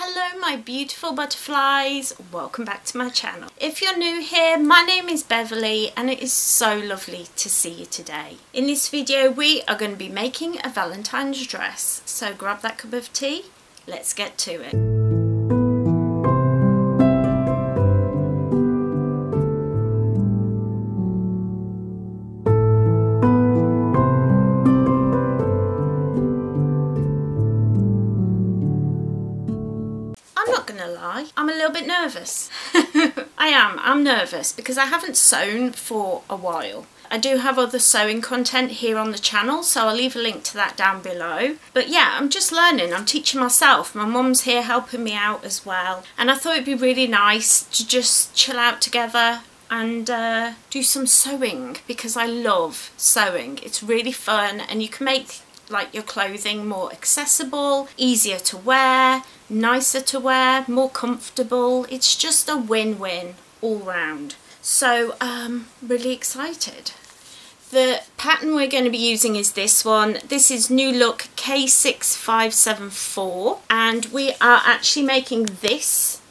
Hello my beautiful butterflies, welcome back to my channel. If you're new here, my name is Beverley and it is so lovely to see you today. In this video we are going to be making a Valentine's dress, so grab that cup of tea, let's get to it. Bit nervous. I am, I'm nervous because I haven't sewn for a while. I do have other sewing content here on the channel so I'll leave a link to that down below. But yeah, I'm just learning, I'm teaching myself. My mum's here helping me out as well. And I thought it'd be really nice to just chill out together and uh, do some sewing because I love sewing. It's really fun and you can make like your clothing more accessible, easier to wear, nicer to wear, more comfortable. It's just a win-win all round. So um, really excited. The pattern we're going to be using is this one. This is New Look K6574 and we are actually making this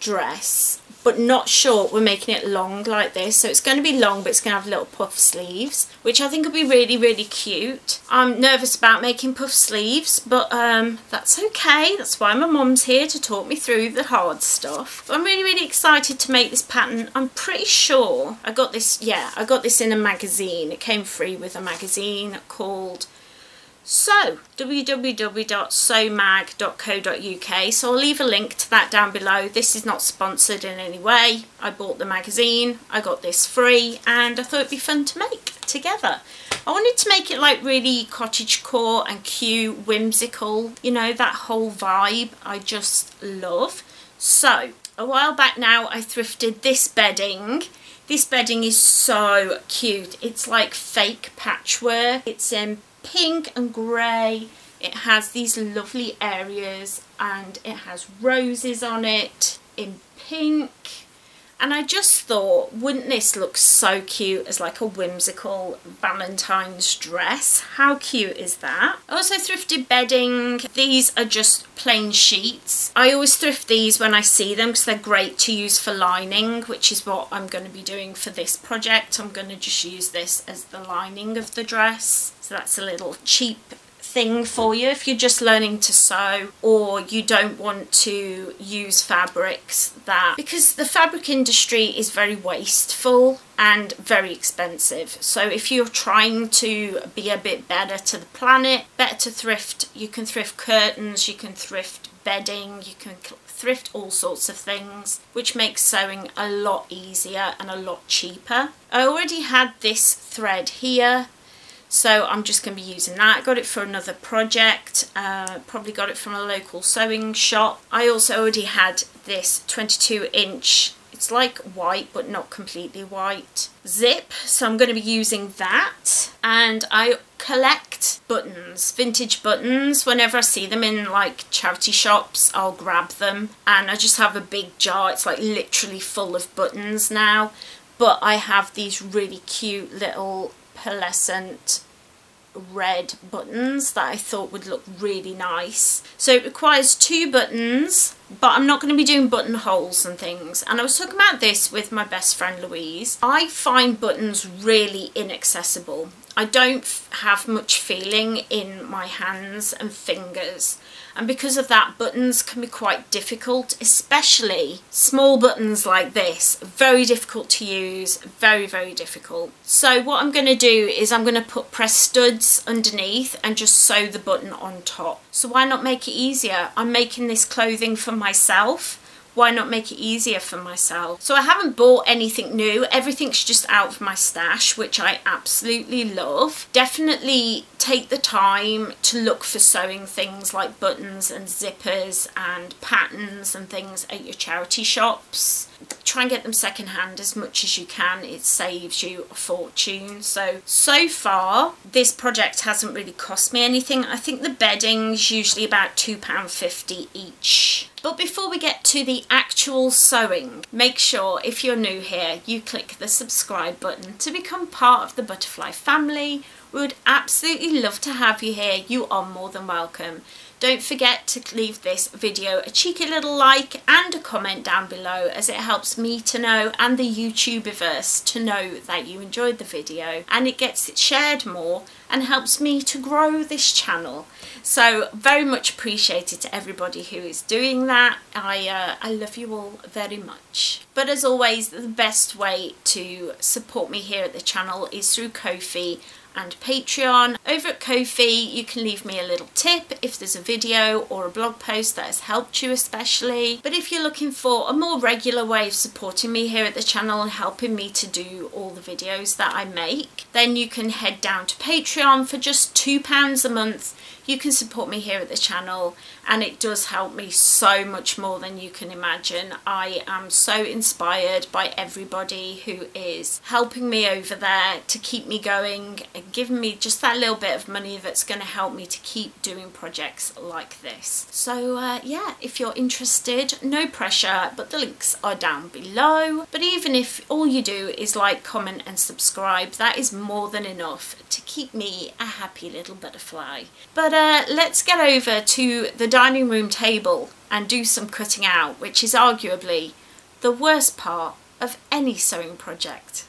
dress but not short. We're making it long like this. So it's going to be long, but it's going to have little puff sleeves, which I think will be really, really cute. I'm nervous about making puff sleeves, but um, that's okay. That's why my mum's here to talk me through the hard stuff. But I'm really, really excited to make this pattern. I'm pretty sure I got this, yeah, I got this in a magazine. It came free with a magazine called Sew, www.sewmag.co.uk. So I'll leave a link to that down below. This is not sponsored in any way. I bought the magazine, I got this free, and I thought it'd be fun to make together. I wanted to make it like really cottagecore and cute, whimsical, you know, that whole vibe I just love. So, a while back now I thrifted this bedding. This bedding is so cute. It's like fake patchwork. It's in pink and grey. It has these lovely areas and it has roses on it in pink. And I just thought, wouldn't this look so cute as like a whimsical Valentine's dress? How cute is that? Also thrifted bedding. These are just plain sheets. I always thrift these when I see them because they're great to use for lining, which is what I'm going to be doing for this project. I'm going to just use this as the lining of the dress. So that's a little cheap thing for you if you're just learning to sew or you don't want to use fabrics that because the fabric industry is very wasteful and very expensive. So if you're trying to be a bit better to the planet better to thrift you can thrift curtains you can thrift bedding you can thrift all sorts of things which makes sewing a lot easier and a lot cheaper. I already had this thread here so I'm just going to be using that. I got it for another project, uh, probably got it from a local sewing shop. I also already had this 22 inch, it's like white but not completely white, zip. So I'm going to be using that. And I collect buttons, vintage buttons. Whenever I see them in like charity shops, I'll grab them. And I just have a big jar, it's like literally full of buttons now. But I have these really cute little pearlescent red buttons that I thought would look really nice. So it requires two buttons, but I'm not going to be doing buttonholes and things. And I was talking about this with my best friend Louise. I find buttons really inaccessible. I don't have much feeling in my hands and fingers. And because of that buttons can be quite difficult especially small buttons like this. Very difficult to use very very difficult. So what I'm going to do is I'm going to put press studs underneath and just sew the button on top. So why not make it easier? I'm making this clothing for myself why not make it easier for myself? So I haven't bought anything new. Everything's just out of my stash, which I absolutely love. Definitely take the time to look for sewing things like buttons and zippers and patterns and things at your charity shops. Try and get them secondhand as much as you can. It saves you a fortune. So, so far, this project hasn't really cost me anything. I think the bedding's usually about £2.50 each. But before we get to the actual sewing, make sure if you're new here, you click the subscribe button to become part of the Butterfly family. We would absolutely love to have you here. You are more than welcome. Don't forget to leave this video a cheeky little like and a comment down below as it helps me to know and the YouTubiverse to know that you enjoyed the video and it gets it shared more and helps me to grow this channel. So very much appreciated to everybody who is doing that. I, uh, I love you all very much. But as always, the best way to support me here at the channel is through Ko-fi and Patreon. Over at Ko-fi you can leave me a little tip if there's a video or a blog post that has helped you especially. But if you're looking for a more regular way of supporting me here at the channel and helping me to do all the videos that I make, then you can head down to Patreon for just £2 a month you can support me here at the channel and it does help me so much more than you can imagine. I am so inspired by everybody who is helping me over there to keep me going and giving me just that little bit of money that's going to help me to keep doing projects like this. So uh, yeah, if you're interested, no pressure, but the links are down below. But even if all you do is like, comment and subscribe, that is more than enough to keep me a happy little butterfly. But let's get over to the dining room table and do some cutting out, which is arguably the worst part of any sewing project.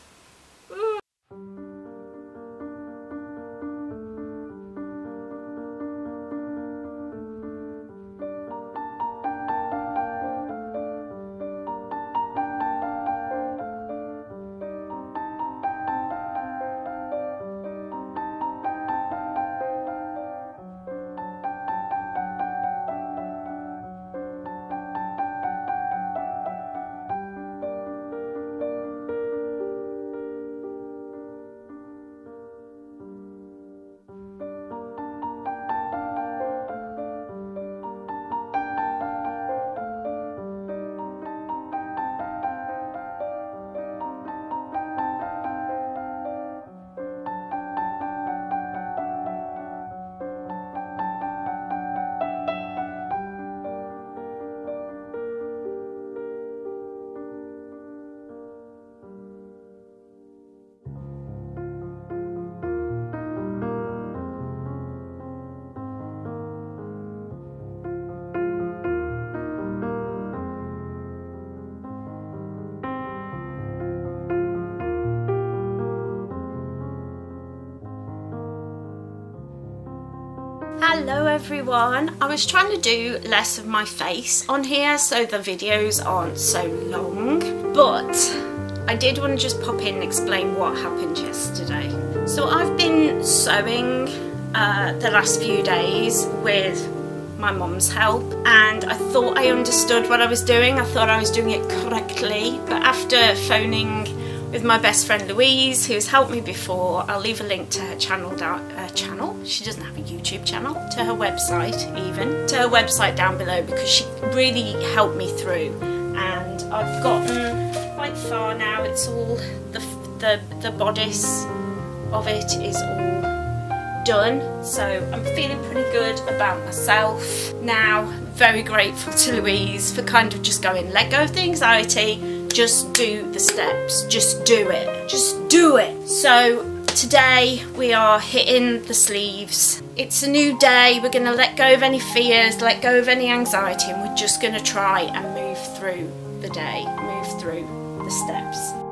Hello everyone. I was trying to do less of my face on here so the videos aren't so long but I did want to just pop in and explain what happened yesterday. So I've been sewing uh, the last few days with my mum's help and I thought I understood what I was doing. I thought I was doing it correctly but after phoning with my best friend Louise who's helped me before. I'll leave a link to her channel uh, channel. She doesn't have a YouTube channel. To her website even. To her website down below because she really helped me through and I've gotten quite far now. It's all the the the bodice of it is all done so I'm feeling pretty good about myself now very grateful to Louise for kind of just going let go of the anxiety just do the steps. Just do it. Just do it. So today we are hitting the sleeves. It's a new day. We're going to let go of any fears let go of any anxiety and we're just going to try and move through the day move through the steps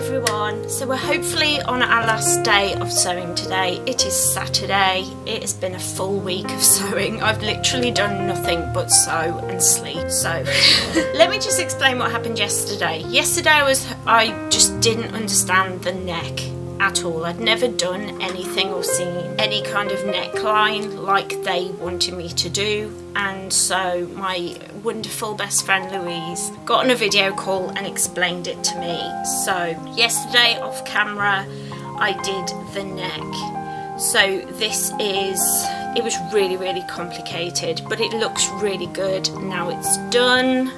everyone. So we're hopefully on our last day of sewing today. It is Saturday. It has been a full week of sewing. I've literally done nothing but sew and sleep. So let me just explain what happened yesterday. Yesterday I was I just didn't understand the neck at all. I'd never done anything or seen any kind of neckline like they wanted me to do and so my wonderful best friend Louise got on a video call and explained it to me. So yesterday off camera I did the neck. So this is, it was really really complicated but it looks really good now it's done.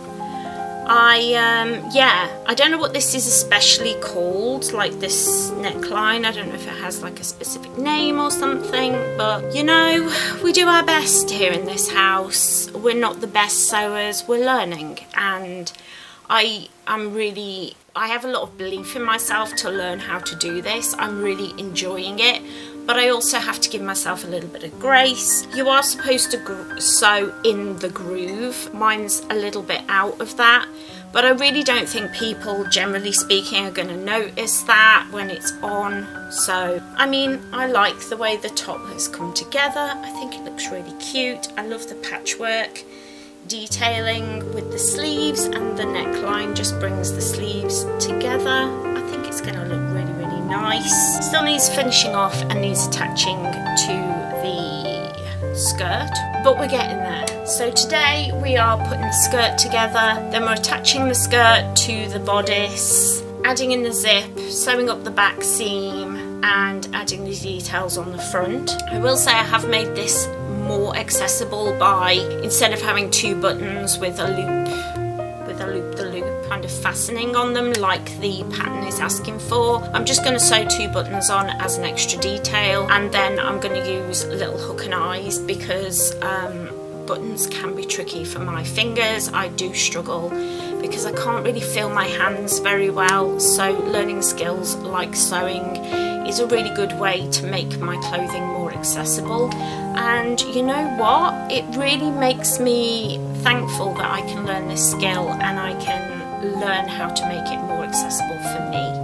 I, um, yeah, I don't know what this is especially called, like this neckline. I don't know if it has like a specific name or something, but you know, we do our best here in this house. We're not the best sewers, we're learning. And I am really, I have a lot of belief in myself to learn how to do this. I'm really enjoying it but I also have to give myself a little bit of grace. You are supposed to sew in the groove. Mine's a little bit out of that, but I really don't think people, generally speaking, are going to notice that when it's on. So, I mean, I like the way the top has come together. I think it looks really cute. I love the patchwork detailing with the sleeves and the neckline just brings the sleeves together. I think it's going to look really, nice. Still needs finishing off and needs attaching to the skirt, but we're getting there. So today we are putting the skirt together, then we're attaching the skirt to the bodice, adding in the zip, sewing up the back seam and adding the details on the front. I will say I have made this more accessible by, instead of having two buttons with a loop, with a loop the loop kind of fastening on them like the pattern is asking for. I'm just going to sew two buttons on as an extra detail and then I'm going to use little hook and eyes because um, buttons can be tricky for my fingers. I do struggle because I can't really feel my hands very well so learning skills like sewing is a really good way to make my clothing more accessible and you know what it really makes me thankful that I can learn this skill and I can learn how to make it more accessible for me.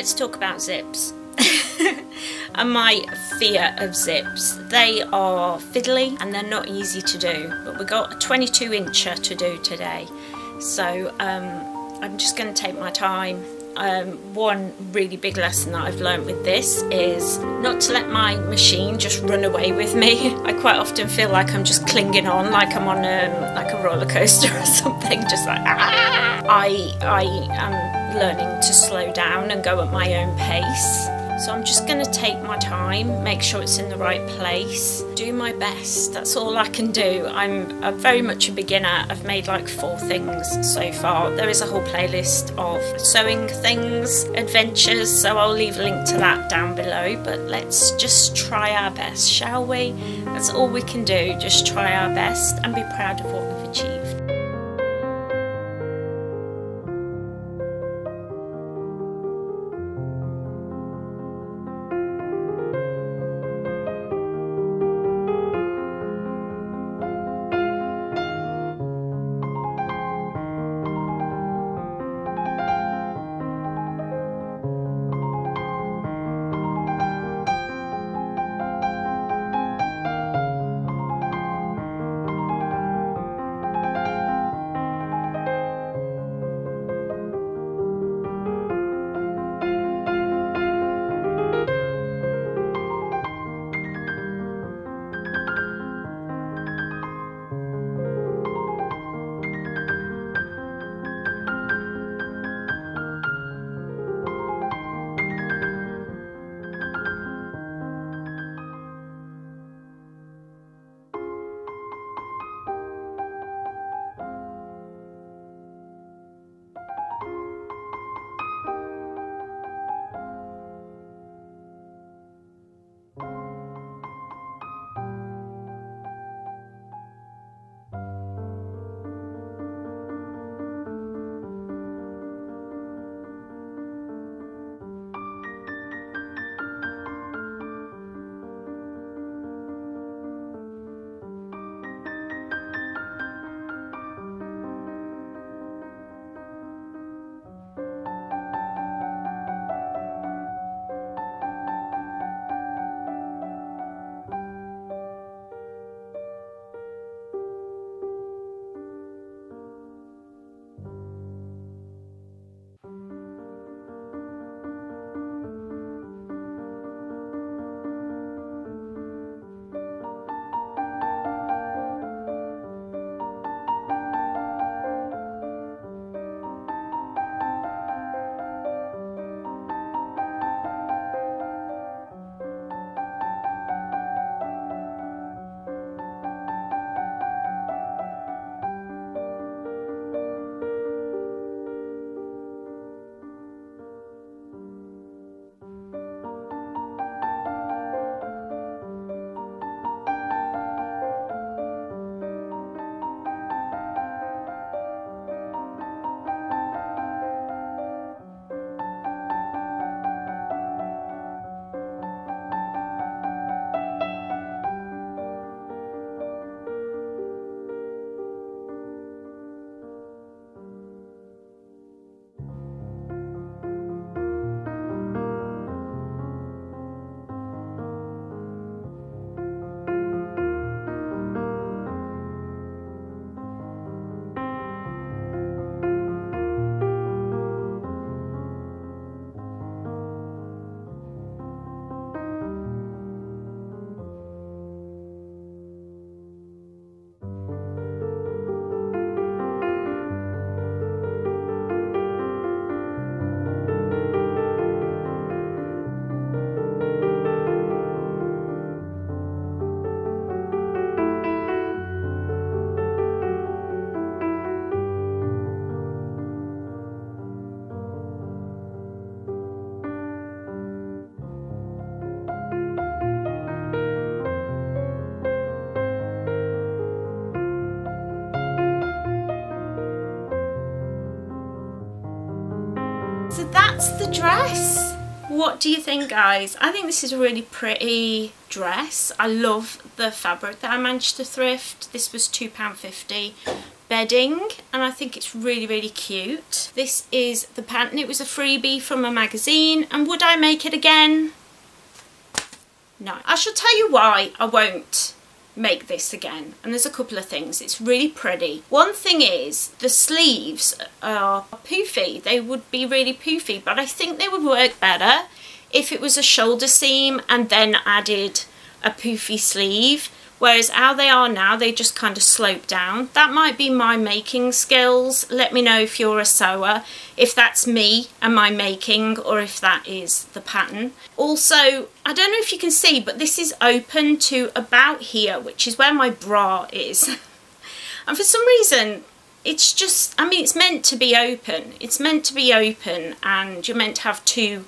Let's talk about zips. and my fear of zips. They are fiddly and they're not easy to do, but we've got a 22 incher to do today. So um, I'm just going to take my time. Um, one really big lesson that I've learned with this is not to let my machine just run away with me. I quite often feel like I'm just clinging on, like I'm on a, um, like a roller coaster or something, just like ah! I I am learning to slow down and go at my own pace. So I'm just going to take my time, make sure it's in the right place, do my best. That's all I can do. I'm, very much a beginner. I've made like four things so far. There is a whole playlist of sewing things, adventures, so I'll leave a link to that down below. But let's just try our best, shall we? That's all we can do, just try our best and be proud of what that's the dress. What do you think guys? I think this is a really pretty dress. I love the fabric that I managed to thrift. This was £2.50 bedding and I think it's really really cute. This is the pattern. It was a freebie from a magazine and would I make it again? No. I shall tell you why I won't make this again. And there's a couple of things. It's really pretty. One thing is the sleeves are poofy. They would be really poofy but I think they would work better if it was a shoulder seam and then added a poofy sleeve whereas how they are now they just kind of slope down. That might be my making skills. Let me know if you're a sewer if that's me and my making or if that is the pattern. Also I don't know if you can see but this is open to about here which is where my bra is. And for some reason it's just I mean it's meant to be open. It's meant to be open and you're meant to have two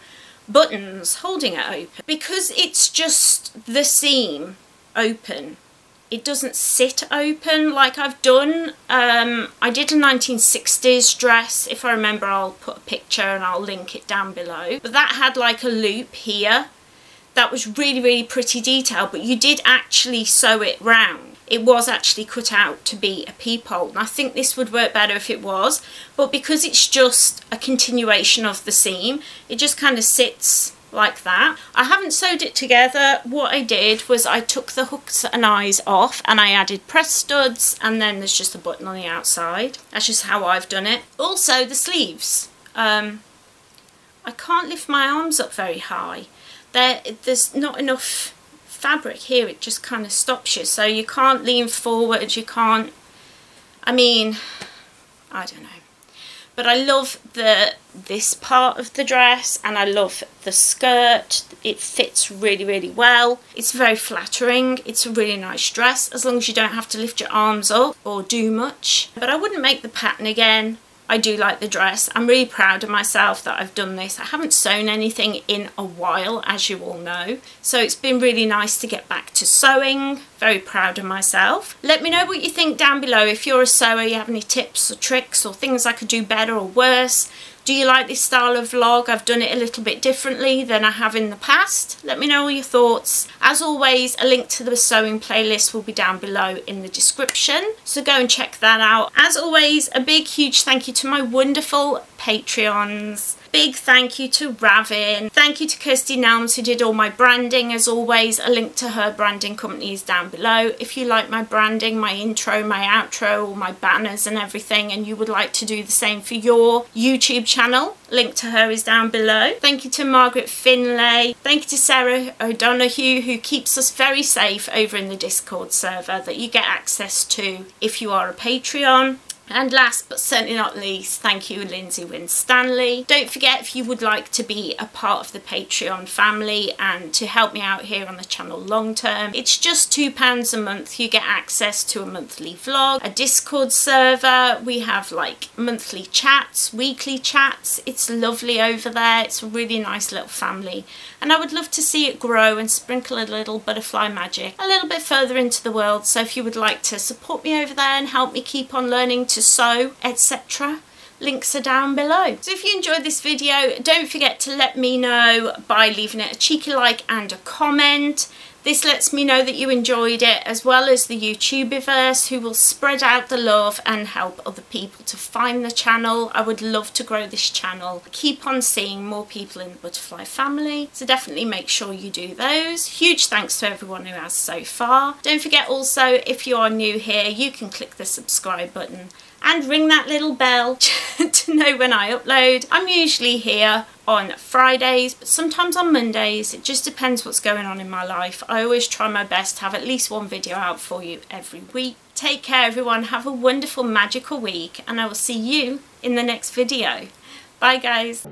buttons holding it open. Because it's just the seam open it doesn't sit open like I've done. Um, I did a 1960s dress. If I remember, I'll put a picture and I'll link it down below. But that had like a loop here. That was really, really pretty detail, but you did actually sew it round. It was actually cut out to be a peephole. And I think this would work better if it was. But because it's just a continuation of the seam, it just kind of sits like that. I haven't sewed it together. What I did was I took the hooks and eyes off and I added press studs and then there's just a button on the outside. That's just how I've done it. Also the sleeves. Um, I can't lift my arms up very high. There, there's not enough fabric here. It just kind of stops you. So you can't lean forward. You can't... I mean, I don't know but I love the this part of the dress and I love the skirt. It fits really really well. It's very flattering. It's a really nice dress as long as you don't have to lift your arms up or do much. But I wouldn't make the pattern again I do like the dress. I'm really proud of myself that I've done this. I haven't sewn anything in a while, as you all know. So it's been really nice to get back to sewing. Very proud of myself. Let me know what you think down below. If you're a sewer, you have any tips or tricks or things I could do better or worse. Do you like this style of vlog? I've done it a little bit differently than I have in the past. Let me know all your thoughts. As always, a link to the sewing playlist will be down below in the description. So go and check that out. As always, a big huge thank you to my wonderful Patreons. Big thank you to Ravin. Thank you to Kirsty Nelms who did all my branding. As always, a link to her branding company is down below. If you like my branding, my intro, my outro, all my banners and everything, and you would like to do the same for your YouTube channel, link to her is down below. Thank you to Margaret Finlay. Thank you to Sarah O'Donoghue who keeps us very safe over in the Discord server that you get access to if you are a Patreon. And last but certainly not least, thank you Lindsay Winstanley. Don't forget if you would like to be a part of the Patreon family and to help me out here on the channel long term, it's just £2 a month. You get access to a monthly vlog, a Discord server, we have like monthly chats, weekly chats. It's lovely over there. It's a really nice little family and I would love to see it grow and sprinkle a little butterfly magic a little bit further into the world. So if you would like to support me over there and help me keep on learning to sew, etc links are down below. So if you enjoyed this video, don't forget to let me know by leaving it a cheeky like and a comment. This lets me know that you enjoyed it as well as the YouTubiverse who will spread out the love and help other people to find the channel. I would love to grow this channel. Keep on seeing more people in the Butterfly family. So definitely make sure you do those. Huge thanks to everyone who has so far. Don't forget also if you are new here you can click the subscribe button and ring that little bell to know when I upload. I'm usually here on Fridays, but sometimes on Mondays. It just depends what's going on in my life. I always try my best to have at least one video out for you every week. Take care everyone, have a wonderful magical week and I will see you in the next video. Bye guys.